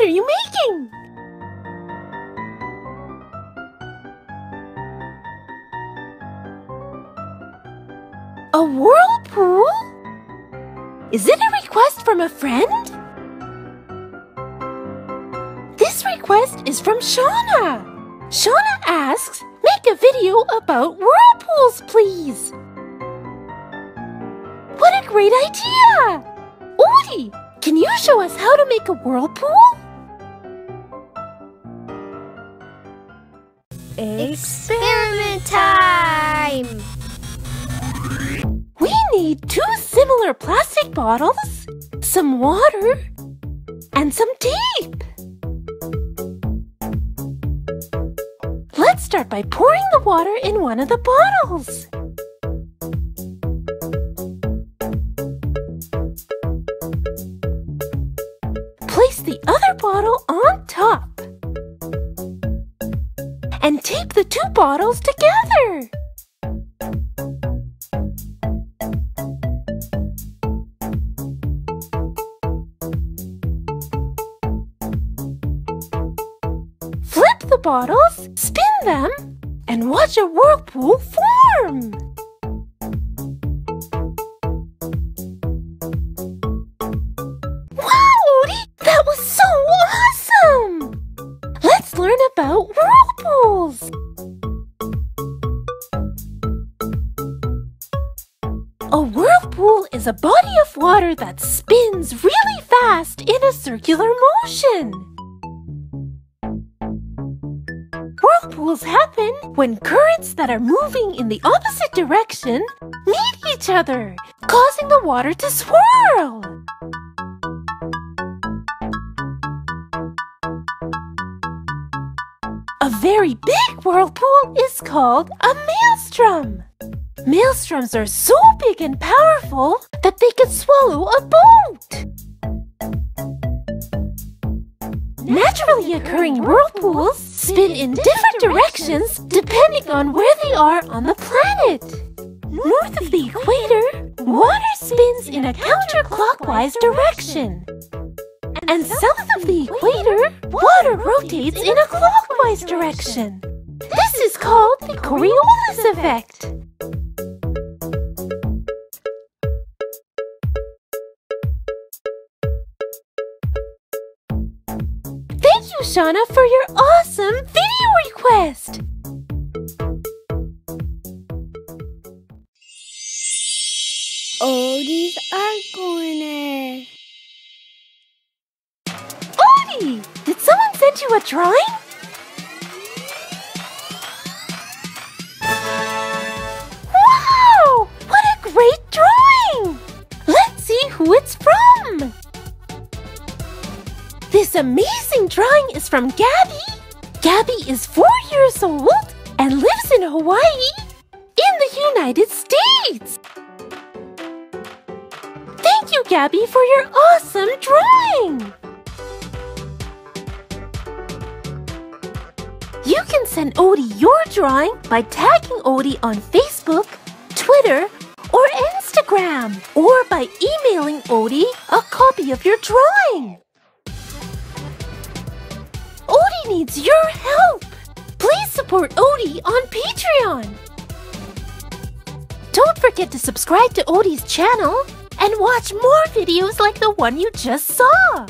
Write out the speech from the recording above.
What are you making? A whirlpool? Is it a request from a friend? This request is from Shauna. Shauna asks, make a video about whirlpools, please. What a great idea! Odie, can you show us how to make a whirlpool? Experiment time! We need two similar plastic bottles, some water, and some tape. Let's start by pouring the water in one of the bottles. And tape the two bottles together. Flip the bottles, spin them, and watch a whirlpool form. A body of water that spins really fast in a circular motion. Whirlpools happen when currents that are moving in the opposite direction meet each other, causing the water to swirl. A very big whirlpool is called a maelstrom. Maelstroms are so big and powerful that they could swallow a boat. Naturally occurring whirlpools spin in different directions depending on where they are on the planet. North of the equator, water spins in a counterclockwise direction. And south of the equator, water rotates in a clockwise direction. This is called the Coriolis effect. Thank you, Shauna, for your awesome video request. Odie's art corner. Odie, did someone send you a drawing? This amazing drawing is from Gabby. Gabby is four years old and lives in Hawaii in the United States. Thank you, Gabby, for your awesome drawing. You can send Odie your drawing by tagging Odie on Facebook, Twitter, or Instagram, or by emailing Odie a copy of your drawing. Odie needs your help. Please support Odie on Patreon. Don't forget to subscribe to Odie's channel and watch more videos like the one you just saw.